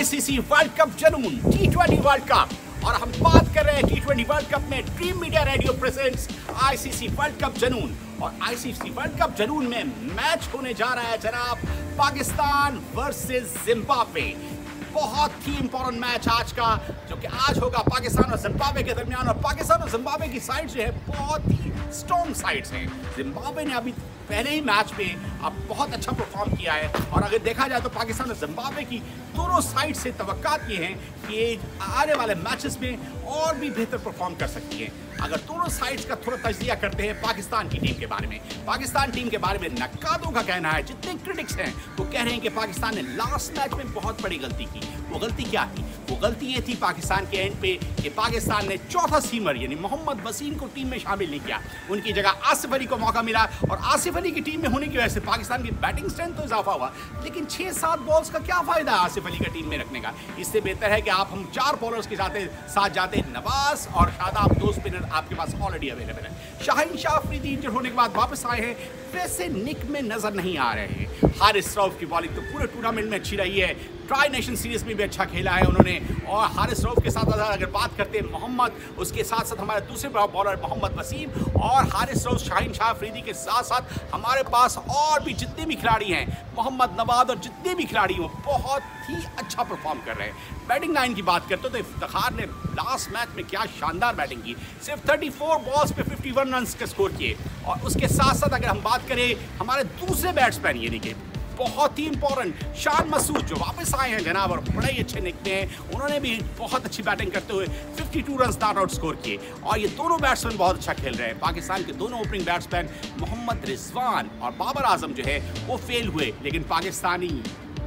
ICC world cup जनून T twenty world cup और हम बात कर रहे हैं टी ट्वेंटी वर्ल्ड कप में Dream Media radio presents ICC world cup जनून। और आईसीसी वर्ल्ड कप जनून में मैच होने जा रहा है जनाब, पाकिस्तान वर्सेस जिम्बाब्वे। बहुत ही इंपॉर्टेंट मैच आज का, जो कि आज होगा पाकिस्तान और जिम्बाब्वे के दरमियान। और पाकिस्तान और जिम्बाब्वे की साइड जो है, बहुत ही स्ट्रॉन्ग साइड्स हैं। जिम्बाब्वे ने अभी पहले ही मैच में अब बहुत अच्छा परफॉर्म किया है। और अगर देखा जाए तो पाकिस्तान और जिम्बाब्वे की दोनों साइड से तो ये हैं कि ये आने वाले मैचेस में और भी बेहतर परफॉर्म कर सकती है। अगर दोनों साइड्स का थोड़ा तजिया करते हैं पाकिस्तान की टीम के बारे में। पाकिस्तान टीम के बारे में नक्कादों का कहना है, जितने क्रिटिक्स हैं, वो कह रहे हैं कि पाकिस्तान ने लास्ट मैच में बहुत बड़ी गलती की। वो गलती क्या थी? वो गलती ये थी पाकिस्तान के एंड पे कि पाकिस्तान ने चौथा सीमर यानी मोहम्मद वसीम को टीम में शामिल नहीं किया। उनकी जगह आसिफ अली को मौका मिला और आसिफ अली की टीम में होने की वजह से पाकिस्तान की बैटिंग स्ट्रेंथ तो इजाफा हुआ। लेकिन छः सात बॉल्स का क्या फ़ायदा है आसिफ अली का टीम में रखने का? इससे बेहतर है कि आप हम चार बॉलर्स के साथ साथ जाते नवाज़ और शादाब, दो स्पिनर आपके पास ऑलरेडी अवेलेबल है। शाहिन शाह अफरीदी इंजर होने के बाद वापस आए हैं। वैसे निक में नज़र नहीं आ रहे हैं। हारिस रऊफ की बॉलिंग तो पूरे टूर्नामेंट में अच्छी रही है। ट्राई नेशन सीरीज़ में भी अच्छा खेला है उन्होंने। और हारिस रऊफ के साथ अगर बात करते हैं मोहम्मद, उसके साथ साथ हमारे दूसरे बॉलर मोहम्मद वसीम और हारिस रऊफ शाहिन शाह अफरीदी के साथ साथ हमारे पास और भी जितने भी खिलाड़ी हैं, मोहम्मद नवाद और जितने भी खिलाड़ी हो बहुत ही अच्छा परफॉर्म कर रहे हैं। बैटिंग लाइन की बात करते हो तो इफ्तार ने लास्ट मैच में क्या शानदार बैटिंग की। सिर्फ़ 34 बॉल्स पे 51 रन का स्कोर किए। और उसके साथ साथ अगर हम बात करें, हमारे दूसरे बैट्समैन यानी कि बहुत ही इंपॉर्टेंट शान मसूद जो वापस आए हैं जनाब और बड़े ही अच्छे निकले हैं। उन्होंने भी बहुत अच्छी बैटिंग करते हुए 52 रन स्टार्ट आउट स्कोर किए। और ये दोनों बैट्समैन बहुत अच्छा खेल रहे हैं। पाकिस्तान के दोनों ओपनिंग बैट्समैन मोहम्मद रिजवान और बाबर आज़म जो है, वो फेल हुए, लेकिन पाकिस्तानी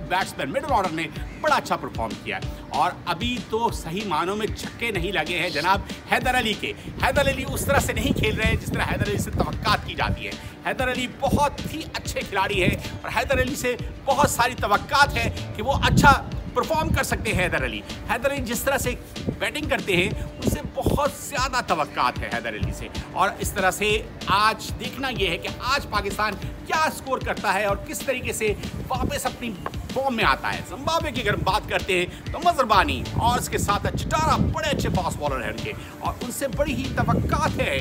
बैट्समैन मिडल ऑर्डर ने बड़ा अच्छा परफॉर्म किया और अभी तो सही मानों में छक्के नहीं लगे हैं जनाब हैदर अली के। हैदर अली उस तरह से नहीं खेल रहे हैं जिस तरह हैदर अली से तो की जाती है। हैदर अली बहुत ही अच्छे खिलाड़ी हैं और हैदर अली से बहुत सारी तो है कि वो अच्छा परफॉर्म कर सकते हैं हैदर अली। हैदर अली जिस तरह से बैटिंग करते हैं, उनसे बहुत ज़्यादा तो है हैदर अली से। और इस तरह से आज देखना यह है कि आज पाकिस्तान क्या स्कोर करता है और किस तरीके से वापस अपनी फॉर्म में आता है। जम्बावे की अगर बात करते हैं तो मजरबानी और उसके साथ चिटारा बड़े अच्छे फास्ट बॉलर हैं उनके। और उनसे बड़ी ही तो है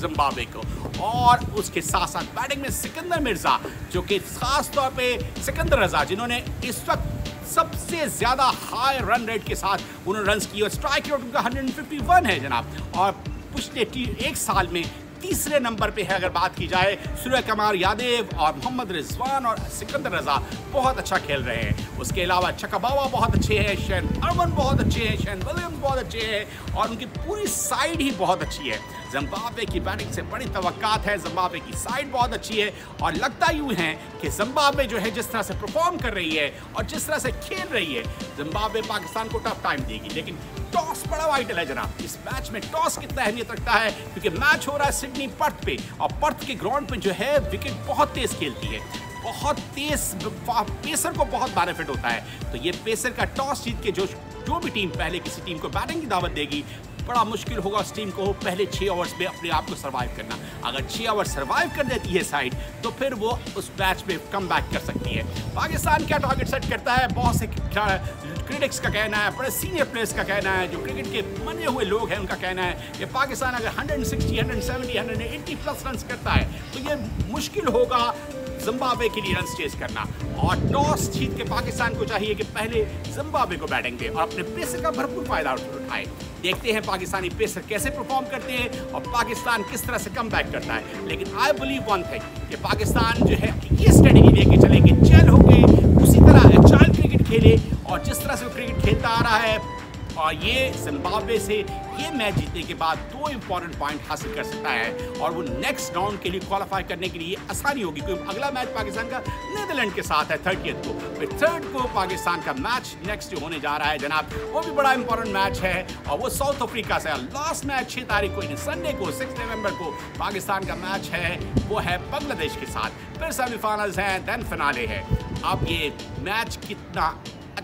जम्बावे को। और उसके साथ साथ बैटिंग में सिकंदर मिर्ज़ा, जो कि खास तौर पे सिकंदर रजा, जिन्होंने इस वक्त सबसे ज़्यादा हाई रन रेट के साथ उन्होंने रन किए और स्ट्राइक रेट उनका 151 है जनाब। और पिछले एक साल में तीसरे नंबर पे है अगर बात की जाए, सूर्य कुमार यादव और मोहम्मद रिजवान और सिकंदर रजा बहुत अच्छा खेल रहे हैं। उसके अलावा चकाबावा बहुत अच्छे हैं, शैन अरवन बहुत अच्छे हैं, शैन विलियम्स बहुत अच्छे हैं और उनकी पूरी साइड ही बहुत अच्छी है। जम्बावे की बैटिंग से बड़ी तो है जम्बावे की साइड बहुत अच्छी है और लगता यूँ है कि जम्बावे जो है जिस तरह से परफॉर्म कर रही है और जिस तरह से खेल रही है जम्बावे पाकिस्तान को टफ टाइम देगी। लेकिन टॉस बड़ा वाइटल है जनाब। इस मैच में टॉस कितना अहमियत रखता है? क्योंकि मैच हो रहा है सिडनी पर्थ पे। और पर्थ के ग्राउंड पे जो है विकेट बहुत तेज खेलती है। बहुत तेज पेसर को बहुत बेनिफिट होता है। तो ये पेसर का टॉस जीत के जो जो भी टीम पहले किसी टीम को बैटिंग की दावत देगी बड़ा मुश्किल होगा उस टीम को पहले छः ओवर्स में अपने आप को सर्वाइव करना। अगर छः ओवर सर्वाइव कर देती है साइड तो फिर वो उस मैच में कम कर सकती है। पाकिस्तान क्या टारगेट सेट करता है? बहुत से क्रिटिक्स का कहना है बड़े सीनियर प्लेयर्स का कहना है जो क्रिकेट के मने हुए लोग हैं उनका कहना है कि पाकिस्तान अगर 160, 170, 180 प्लस रन करता है तो ये मुश्किल होगा जिम्बाब्वे के लिए रन चेस करना। और टॉस जीत के पाकिस्तान को चाहिए कि पहले जिम्बाब्वे को बैटिंग दे और अपने पेसर का भरपूर फ़ायदा उठाए। देखते हैं पाकिस्तानी पेसर कैसे परफॉर्म करते हैं और पाकिस्तान किस तरह से कम करता है। लेकिन आई बिलीव वन थिंग कि पाकिस्तान जो है ये स्ट्रेटेजी लेके चले कि चल होके उसी तरह चाइल्ड क्रिकेट खेले और जिस तरह से वो क्रिकेट खेलता आ रहा है और ये जिम्बाब्वे से ये मैच जीतने के बाद दो इंपॉर्टेंट पॉइंट हासिल कर सकता है और वो नेक्स्ट राउंड के लिए क्वालिफाई करने के लिए आसानी होगी, क्योंकि अगला मैच पाकिस्तान का नीदरलैंड के साथ है थर्टी को। थर्ड को पाकिस्तान का मैच नेक्स्ट होने जा रहा है, जनाब। वो भी बड़ा इंपॉर्टेंट मैच है और वो साउथ अफ्रीका से लास्ट मैच छह तारीख को संडे को सिक्स नवंबर को पाकिस्तान का मैच है। वो है बांग्लादेश के साथ। फिर सेमीफाइनल्स हैं देन फिनाले है। अब ये मैच कितना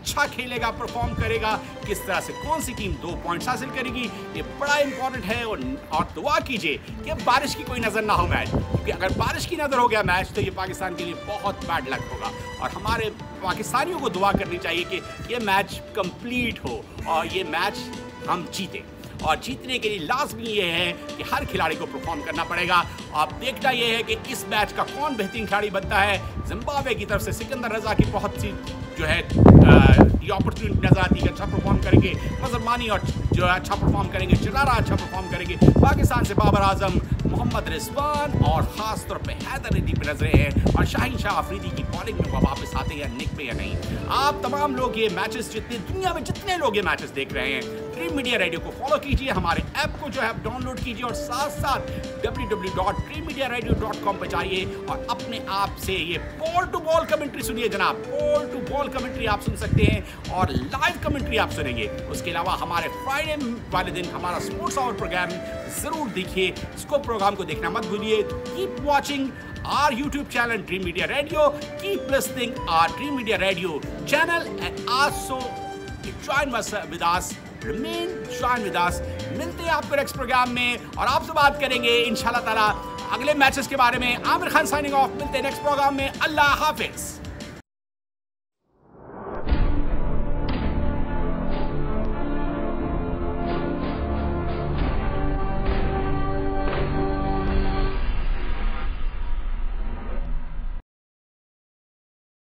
अच्छा खेलेगा परफॉर्म करेगा। किस तरह से कौन सी टीम दो पॉइंट हासिल करेगी ये बड़ा इंपॉर्टेंट है। और, और दुआ कीजिए कि बारिश की कोई नज़र ना हो मैच। क्योंकि अगर बारिश की नज़र हो गया मैच तो ये पाकिस्तान के लिए बहुत बैड लक होगा। और हमारे पाकिस्तानियों को दुआ करनी चाहिए कि ये मैच कंप्लीट हो और ये मैच हम जीतें। और जीतने के लिए लाजमी ये है कि हर खिलाड़ी को परफॉर्म करना पड़ेगा। आप देखना यह है कि इस मैच का कौन बेहतरीन खिलाड़ी बनता है। जिम्बाब्वे की तरफ़ से सिकंदर रजा की बहुत सी जो है ये अपॉर्चुनिटी नज़र आती है अच्छा परफॉर्म करेंगे। मजरमानी और जो है अच्छा परफॉर्म करेंगे। चिलारा अच्छा परफॉर्म करेंगे। पाकिस्तान से बाबर आज़म मोहम्मद रिजवान और ख़ास तौर पे हैदर अली पे नज़रें हैं और शाहीन शाह अफरीदी की बॉलिंग में वो वापस आते हैं, निक पे या नहीं। आप तमाम लोग ये मैचेस जितने, दुनिया में जितने लोग ये मैचेस देख रहे हैं ड्रीम मीडिया रेडियो को फॉलो कीजिए, हमारे ऐप को जो है आप डाउनलोड कीजिए और साथ साथ www.dreammediaradio.com पर जाइए और अपने आप से ये बॉल टू बॉल कमेंट्री सुनिए जनाब। बॉल टू बॉल कमेंट्री आप सुन सकते हैं और लाइव कमेंट्री आप सुनेंगे। उसके अलावा हमारे फ्राइडे वाले दिन हमारा स्पोर्ट्स आवर प्रोग्राम ज़रूर देखिए इसको प्रोग्राम को देखना मत भूलिए keep watching channel, Dream Media Radio. Keep listening our Dream Media Radio channel and also join with us. Remain join with us. मिलते हैं आपको नेक्स्ट प्रोग्राम में और आपसे बात करेंगे इंशाल्लाह ताला अगले मैचेस के बारे में आमिर खान साइनिंग ऑफ़ मिलते हैं नेक्स्ट प्रोग्राम में अल्लाह हाफिज़